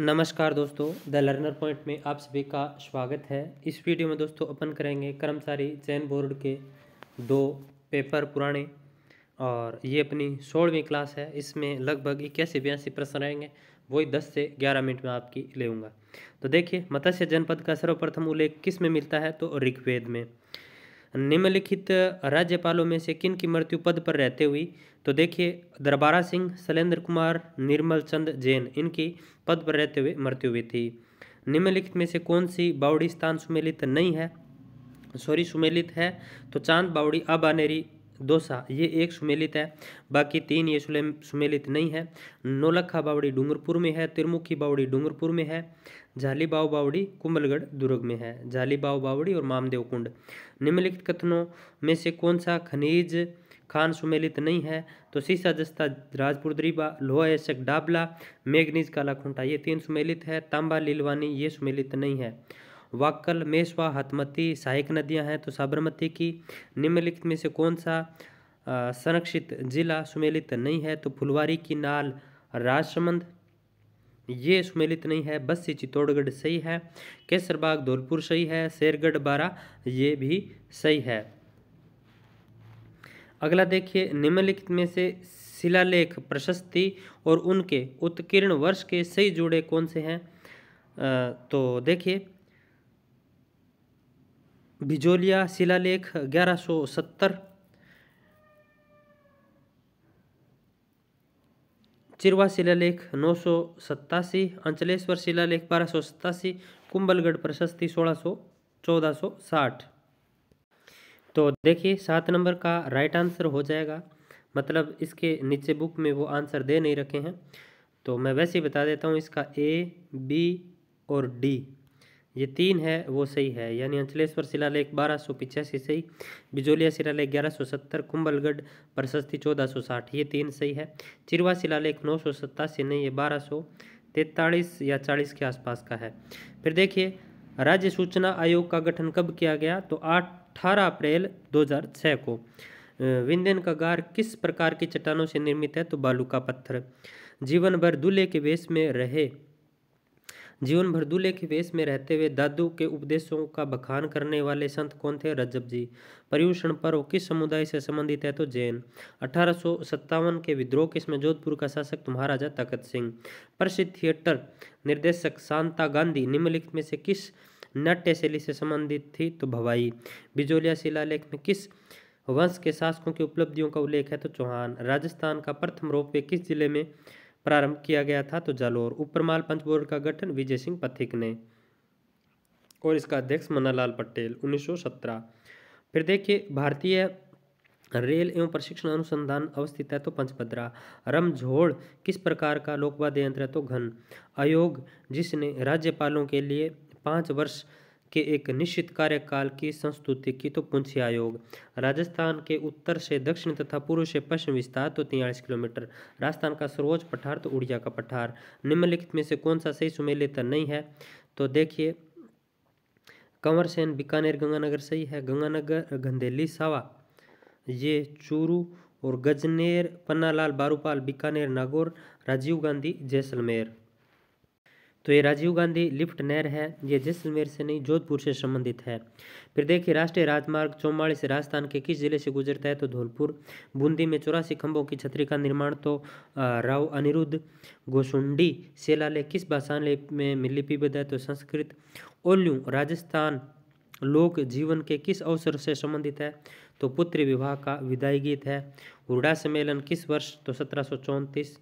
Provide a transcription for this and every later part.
नमस्कार दोस्तों, the learner point में आप सभी का स्वागत है। इस वीडियो में दोस्तों अपन करेंगे कर्मचारी चयन बोर्ड के दो पेपर पुराने और ये अपनी सोलहवीं क्लास है। इसमें लगभग इक्यासी बयासी प्रश्न रहेंगे, वही दस से ग्यारह मिनट में आपकी लेऊँगा तो देखिए, मत्स्य जनपद का सर्वप्रथम उल्लेख किसमें मिलता है? तो ऋग्वेद में। निम्नलिखित राज्यपालों में से किन की मृत्यु पद पर रहते हुई? तो देखिए, दरबारा सिंह, शैलेंद्र कुमार, निर्मल चंद जैन, इनकी पद पर रहते हुए मृत्यु हुई थी। निम्नलिखित में से कौन सी बावड़ी स्थान सुमेलित नहीं है? सॉरी, सुमेलित है तो चाँद, बावड़ी, अबानेरी दोसा ये एक सुमेलित है, बाकी तीन ये सुमेलित नहीं है। नौलखा बावड़ी डूंगरपुर में है, तिरमुखी बावड़ी डूंगरपुर में है, झालीबाव बावड़ी कुंभलगढ़ दुर्ग में है। झालीबाव बावड़ी और मामदेव कुंड। निम्नलिखित कथनों में से कौन सा खनिज खान सुमेलित नहीं है? तो सीसा जस्ता, राजपुर द्रीबा, लोहा एशक डाबला, मेघनीज काला खूंटा ये तीन सुमेलित है। तांबा, लीलवानी, ये सुमेलित नहीं है। वाक्कल मेशवा हतमती सहायक नदियाँ हैं तो साबरमती की निम्नलिखित में से कौन सा संरक्षित जिला सुमेलित नहीं है तो फुलवारी की नाल राजसमंद। ये सुमेलित नहीं है, बस्सी चित्तौड़गढ़ सही है, केसरबाग धौलपुर सही है, शेरगढ़ बारा ये भी सही है। अगला देखिए, निम्नलिखित में से शिलालेख प्रशस्ति और उनके उत्कीर्ण वर्ष के सही जुड़े कौन से हैं? तो देखिए बिजोलिया शिलालेख 1170 चिरवा शिलालेख नौ सौ सत्तासी। अंचलेश्वर शिलालेख बारह सौ सत्तासी। कुंभलगढ़ प्रशस्ति सोलह सौ चौदह सौ साठ। तो देखिए, सात नंबर का राइट आंसर हो जाएगा। मतलब इसके नीचे बुक में वो आंसर दे नहीं रखे हैं। तो मैं वैसे ही बता देता हूँ, इसका ए बी और डी ये तीन है, वो सही है। यानी अंचलेश्वर शिलालेख बारह सौ पिचासी सही, बिजोलिया शिलालेख ग्यारह सौ सत्तर, कुंभलगढ़ प्रशस्ति चौदह सौ साठ, ये तीन सही है। चिरवा शिलालेख नौ सौ सत्तासी नहीं, ये बारह सौ तैतालीस या चालीस के आसपास का है। फिर देखिए, राज्य सूचना आयोग का गठन कब किया गया? तो अठारह अप्रैल दो हज़ार छह को। विंध्यन का गार किस प्रकार की चट्टानों से निर्मित है? तो बालू का पत्थर। जीवन भर दूल्हे के वेश में रहे जीवन भर दूल्हे के वेश में रहते हुए दादू के उपदेशों का बखान करने वाले संत कौन थे? रजब जी। पर्यूषण पर्व किस समुदाय से संबंधित है? तो जैन। अठारह के विद्रोह किसमें जोधपुर का शासक महाराजा तखत सिंह। प्रसिद्ध थिएटर निर्देशक शांता गांधी निम्नलिखित में से किस नाट्य शैली से संबंधित थी? तो भवाई। बिजोलिया शिलालेख में किस वंश के शासकों की उपलब्धियों का उल्लेख है? तो चौहान। राजस्थान का प्रथम रोपवे किस ज़िले में प्रारंभ किया गया था तो जालोर उपरमाल पंच बोर्ड का गठन विजय सिंह पथिक ने। और इसका अध्यक्ष मन्नालाल पटेल 1917 फिर देखिए, भारतीय रेल एवं प्रशिक्षण अनुसंधान अवस्थित है तो पंचपद्रा रमझोड़ किस प्रकार का लोकवाद्य यंत्र है तो घन आयोग, जिसने राज्यपालों के लिए पाँच वर्ष के एक निश्चित कार्यकाल की संस्तुति की तो पुंछी आयोग। राजस्थान के उत्तर से दक्षिण तथा पूर्व से पश्चिम विस्तार तो तियालीस किलोमीटर। राजस्थान का सर्वोच्च पठार तो उड़िया का पठार। निम्नलिखित में से कौन सा सही सुमेलित नहीं है? तो देखिए कंवर सेन बीकानेर, गंगानगर सही है। गंगानगर गंधेली सावा, ये चूरू और गजनेर, पन्नालाल, बारूपाल, बीकानेर, नागौर, राजीव गांधी, जैसलमेर। तो ये राजीव गांधी लिफ्ट नहर है, ये जैसलमेर से नहीं, जोधपुर से संबंधित है। फिर देखिए, राष्ट्रीय राजमार्ग चौवालीस राजस्थान के किस ज़िले से गुजरता है तो धौलपुर। बूंदी में चौरासी खंभों की छतरी का निर्माण तो राव अनिरुद्ध गोसुंडी सेलाले किस भाषाले में लिपिबद्ध है तो संस्कृत। ओल्यू, राजस्थान लोक जीवन के किस अवसर से संबंधित है तो पुत्र विवाह का विदाई गीत है। हुडा सम्मेलन किस वर्ष तो सत्रह सौ चौंतीस।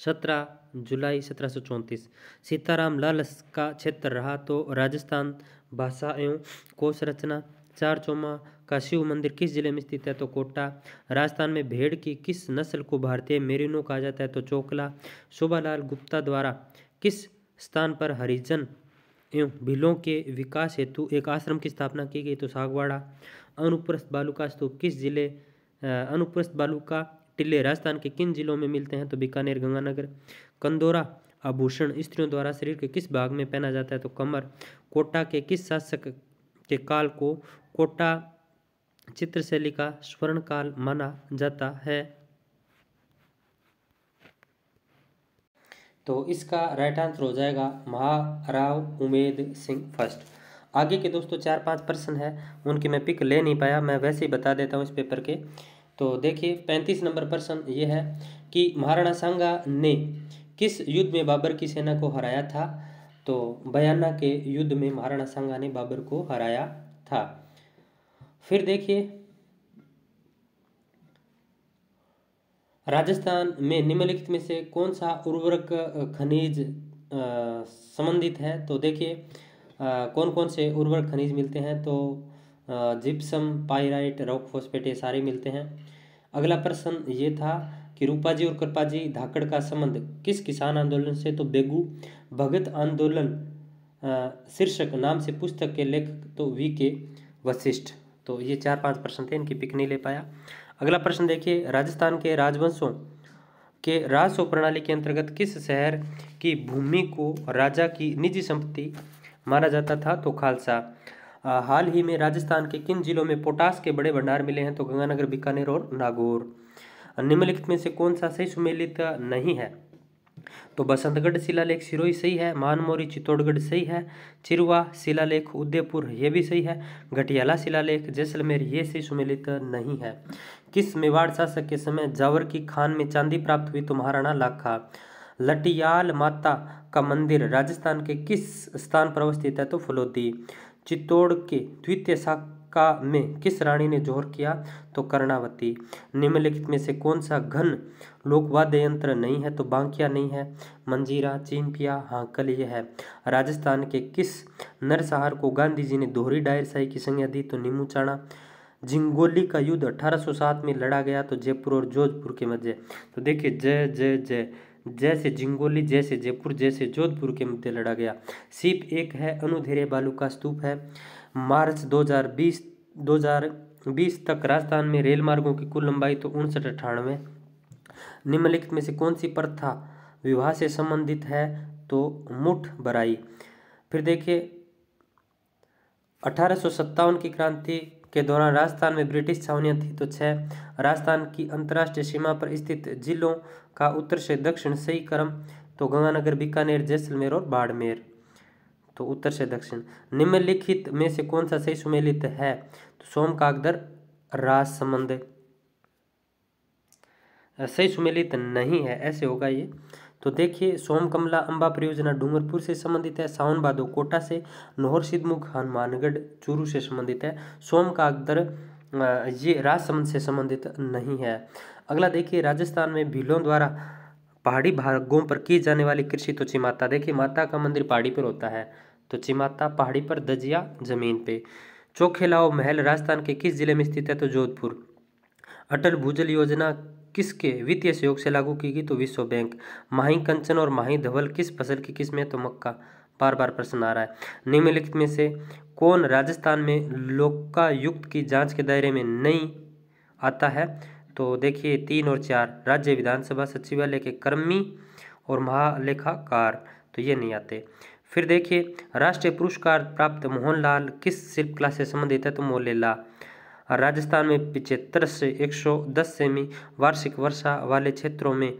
सत्रह जुलाई सत्रह सौ चौंतीस। सीताराम लालस का क्षेत्र रहा तो राजस्थान भाषा एवं कोश रचना, चार चौमा का शिव मंदिर किस ज़िले में स्थित है? तो कोटा, राजस्थान में भेड़ की किस नस्ल को भारतीय मेरिनो कहा जाता है? तो चोकला, शोभालाल गुप्ता द्वारा किस स्थान पर हरिजन एवं भीलों के विकास हेतु एक आश्रम की स्थापना की गई? तो सागवाड़ा, अनुप्रस्थ बालू का स्तूप किस ज़िले अनुप्रस्थ बालू का टिल्ले राजस्थान के किन जिलों में मिलते हैं? तो बीकानेर, गंगानगर, कंदोरा, आभूषण स्त्रियों द्वारा शरीर के किस भाग में पहना जाता है? तो कमर, कोटा के किस शासक के काल को कोटा चित्रशैली का स्वर्ण काल माना जाता है? तो इसका राइट आंसर हो जाएगा महाराव उमेद सिंह फ़र्स्ट आगे के दोस्तों चार पाँच प्रश्न है, उनकी मैं पिक ले नहीं पाया, मैं वैसे ही बता देता हूँ इस पेपर के। तो देखिए, पैंतीस नंबर प्रश्न ये है कि महाराणा सांगा ने किस युद्ध में बाबर की सेना को हराया था? तो बयाना के युद्ध में महाराणा सांगा ने बाबर को हराया था। फिर देखिए, राजस्थान में निम्नलिखित में से कौन सा उर्वरक खनिज संबंधित है? तो देखिए कौन कौन से उर्वरक खनिज मिलते हैं? तो जिप्सम पाइराइट रॉक फॉस्फेट ये सारे मिलते हैं। अगला प्रश्न ये था कि रूपाजी और कृपाजी धाकड़ का संबंध किस किसान आंदोलन से? तो बेगू, भगत आंदोलन शीर्षक नाम से पुस्तक के लेखक तो वी के वशिष्ठ। तो ये चार पाँच प्रश्न थे, इनकी पिक नहीं ले पाया। अगला प्रश्न देखिए, राजस्थान के राजवंशों के राजस्व प्रणाली के अंतर्गत किस शहर की भूमि को राजा की निजी संपत्ति माना जाता था? तो खालसा। हाल ही में राजस्थान के किन जिलों में पोटास के बड़े भंडार मिले हैं? तो गंगानगर, बीकानेर और नागौर। निम्नलिखित में से कौन सा सही सुमेलित नहीं है? तो बसंतगढ़ शिलालेख सिरोही सही है, मानमोरी चित्तौड़गढ़ सही है, चिरवा शिलालेख उदयपुर ये भी सही है, घटियाला शिलालेख जैसलमेर ये सही सुमेलित नहीं है। किस मेवाड़ शासक के समय जावर की खान में चांदी प्राप्त हुई? तो महाराणा लाखा। लटियाल माता का मंदिर राजस्थान के किस स्थान पर अवस्थित है? तो फलोदी। चित्तौड़ के द्वितीय शाखा में किस रानी ने ज़ोर किया? तो कर्णावती। निम्नलिखित में से कौन सा घन लोकवाद्य यंत्र नहीं है तो बांकिया नहीं है। मंजीरा चिंपिया हाकल ये है। राजस्थान के किस नरसहार को गांधी जी ने दोहरी डायर शाही की संज्ञा दी? तो नीमूचाणा जिंगोली का युद्ध 1807 में लड़ा गया तो जयपुर और जोधपुर के मध्य। तो देखिए, जय जय जय। जैसे जिंगोली, जैसे जयपुर, जैसे जोधपुर के मुद्दे लड़ा गया। सीप एक है, अनुधेरे बालू का स्तूप है। मार्च 2020 2020 तक राजस्थान में रेल मार्गों की कुल लंबाई तो उनसठ अठानवे। निम्नलिखित में से कौन सी प्रथा विवाह से संबंधित है तो मुठ बराई। फिर देखिए, अठारह सौ सत्तावन की क्रांति के दौरान राजस्थान में ब्रिटिश छावनियाँ थी तो छः राजस्थान की अंतर्राष्ट्रीय सीमा पर स्थित जिलों का उत्तर से दक्षिण सही क्रम तो गंगानगर, बीकानेर, जैसलमेर और बाड़मेर। तो उत्तर से दक्षिण। निम्नलिखित में से कौन सा सही सुमेलित है? तो सोम कागदर, राज संबंध। सही सुमेलित नहीं है, ऐसे होगा ये। तो देखिए, सोम, कमला अम्बा परियोजना डूंगरपुर से संबंधित है सावन बादो कोटा से नोहर, सिद्धमुख, हनुमानगढ़, चूरू से संबंधित है। सोम का अक्दर ये राजसमंद से संबंधित नहीं है। अगला देखिए, राजस्थान में भीलों द्वारा पहाड़ी भागों पर की जाने वाली कृषि तो चिमाता। देखिए, माता का मंदिर पहाड़ी पर होता है तो चिमाता पहाड़ी पर, दजिया ज़मीन पे। चौखेलाओ महल, राजस्थान के किस ज़िले में स्थित है तो जोधपुर। अटल भूजल योजना किसके वित्तीय सहयोग से लागू की गई तो विश्व बैंक? माही कंचन और माही धवल, किस फ़सल की किस्म है? तो मक्का। बार बार प्रश्न आ रहा है। निम्नलिखित में से कौन राजस्थान में लोकायुक्त की जाँच के दायरे में नहीं आता है? तो देखिए, तीन और चार। राज्य विधानसभा सचिवालय के कर्मी और महालेखाकार तो ये नहीं आते। फिर देखिए, राष्ट्रीय पुरस्कार प्राप्त मोहनलाल किस शिल्प कला से संबंधित है? तो मोलेला राजस्थान में पिछहत्तर से 110 सेमी वार्षिक वर्षा वाले क्षेत्रों में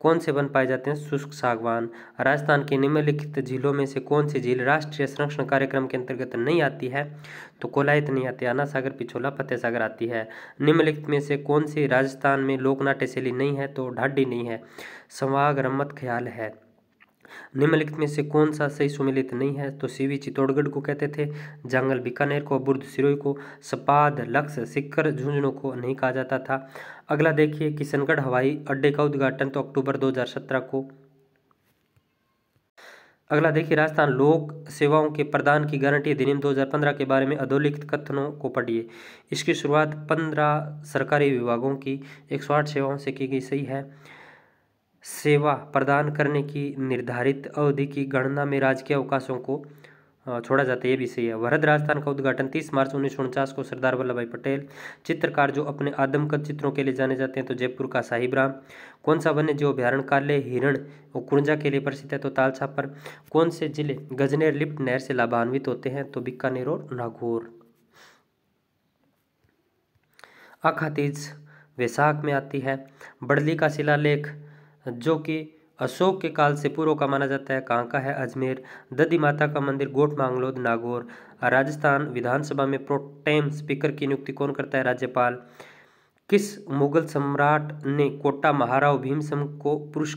कौन से वन पाए जाते हैं? शुष्क सागवान। राजस्थान के निम्नलिखित झीलों में से कौन सी झील राष्ट्रीय संरक्षण कार्यक्रम के अंतर्गत नहीं आती है? तो कोलायत नहीं आती आना सागर पिछोला फतेह सागर आती है। निम्नलिखित में से कौन सी राजस्थान में लोकनाट्य शैली नहीं है तो ढाडी नहीं है। संवाग रम्मत, ख्याल है। निम्नलिखित में से कौन सा सही सुमिलित नहीं है? तो सीवी चित्तौड़गढ़ को कहते थे, जंगल बीकानेर को, बुर्द सिरोही को, सपाद लक्ष्य सिक्कर, झुंझुनू को नहीं कहा जाता था। अगला देखिए, किशनगढ़ हवाई अड्डे का उद्घाटन तो अक्टूबर 2017 को। अगला देखिए, राजस्थान लोक सेवाओं के प्रदान की गारंटी अधिनियम 2015 के बारे में अधोलिखित कथनों को पढ़िए। इसकी शुरुआत 15 सरकारी विभागों की 108 सेवाओं से की गई, सही है। सेवा प्रदान करने की निर्धारित अवधि की गणना में राजकीय अवकाशों को छोड़ा जाता है। ये भी सही है। वरद राजस्थान का उद्घाटन 30 मार्च उन्नीस को सरदार वल्लभ भाई पटेल, चित्रकार जो अपने आदमकद चित्रों के लिए जाने जाते हैं तो जयपुर का साहिबराम कौन सा वन्य जो अभ्यारण काले, हिरण और कुंजा के लिए प्रसिद्ध है तो तालछापर कौन से ज़िले गजनेर लिप्ट नहर से लाभान्वित होते हैं तो बीकानेर और नागौर। अखातीज वैशाख में आती है। बड़ली का शिलालेख जो कि अशोक के काल से पूर्व का माना जाता है, कहाँ का है? अजमेर। ददी माता का मंदिर गोट मांगलोद नागौर। राजस्थान विधानसभा में प्रोटेम स्पीकर की नियुक्ति कौन करता है? राज्यपाल। किस मुगल सम्राट ने कोटा महाराव भीमसम को पुरुष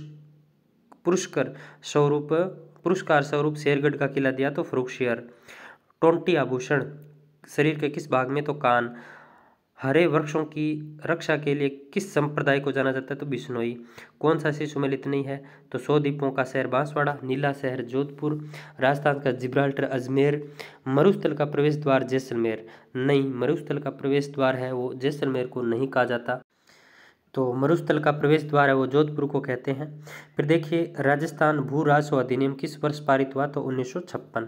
पुरस्कार स्वरूप पुरस्कार स्वरूप शेरगढ़ का किला दिया? तो फरुखशियर। टोंटी आभूषण। शरीर के किस भाग में? तो कान। हरे वृक्षों की रक्षा के लिए किस संप्रदाय को जाना जाता है? तो बिश्नोई। कौन सा शिशु मेलित नहीं है? तो सौ द्वीपों का शहर बांसवाड़ा, नीला शहर जोधपुर, राजस्थान का जिब्राल्टर अजमेर, मरुस्थल का प्रवेश द्वार जैसलमेर। नहीं, मरुस्थल का प्रवेश द्वार है, वो जैसलमेर को नहीं कहा जाता। तो मरुस्थल का प्रवेश द्वार है, वो जोधपुर को कहते हैं। फिर देखिए, राजस्थान भू राजस्व अधिनियम किस वर्ष पारित हुआ? तो उन्नीस सौ छप्पन।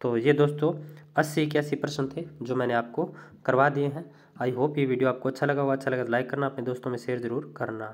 तो ये दोस्तों, अस्सी इक्यासी प्रश्न थे, जो मैंने आपको करवा दिए हैं। आई होप ये वीडियो आपको अच्छा लगा हुआ अच्छा लगा तो लाइक करना, अपने दोस्तों में शेयर ज़रूर करना।